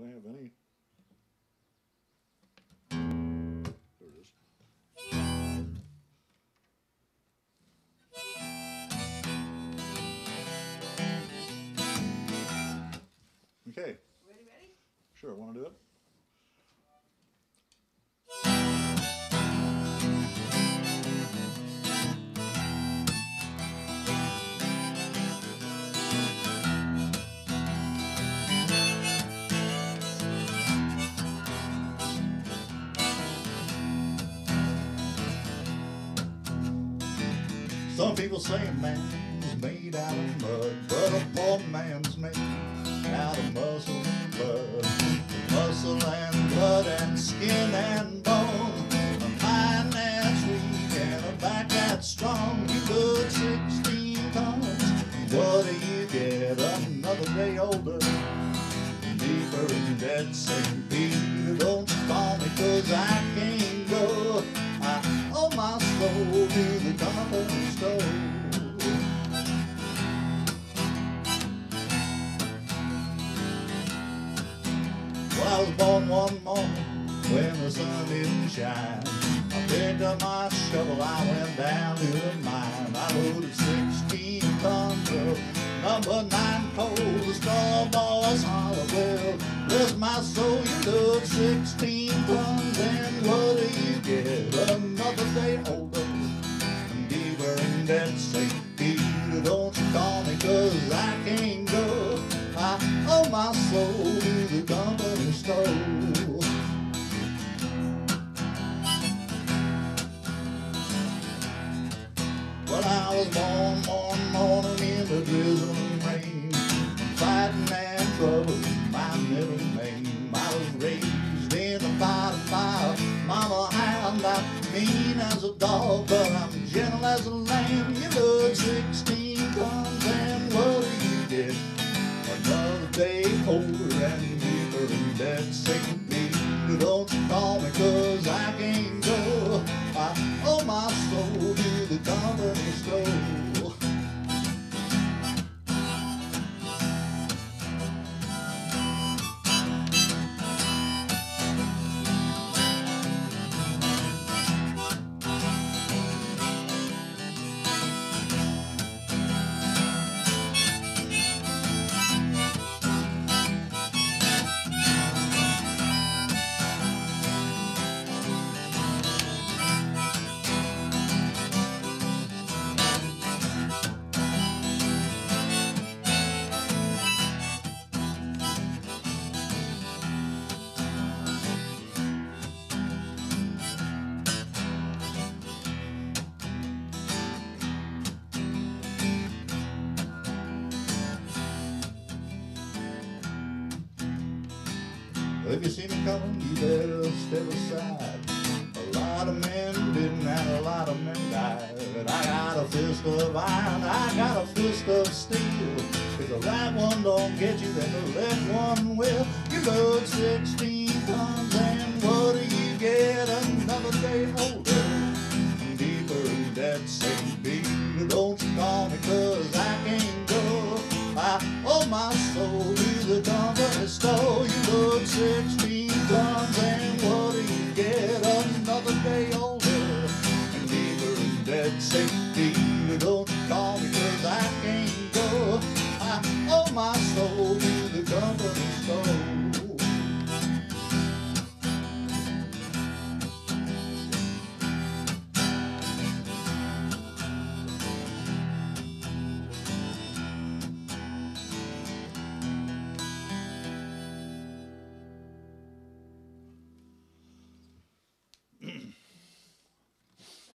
Do I have any? There it is. Okay, Ready, ready? sure, wanna do it? Some people say a man's made out of mud, but a poor man's made out of muscle and blood. Muscle and blood and skin and bone. A mind that's weak and a back that's strong. You put 16 tons. What do you get? Another day older. Deeper in debt, St. Peter, don't call me, cause I can't I was born one morning when the sun didn't shine. I picked up my shovel, I went down to the mine. I loaded 16 tons of number nine coal. The straw boys holler, well, bless my soul, you load 16 tons, and what do you get? Another day older and deeper in debt. Well, I was born one morning in the drizzling rain, fighting and trouble, my middle name. I was raised in a fighting by a mama. I'm mean as a dog, but I'm gentle as a lamb. You load 16 tons, and what do you get? Another day older and deeper in debt. St. Peter, don't call me, cause If you see me coming, you better step aside. A lot of men didn't and a lot of men died. I got a fist of iron, I got a fist of steel. If the right one don't get you, then the left one will. You load 16 tons, sing.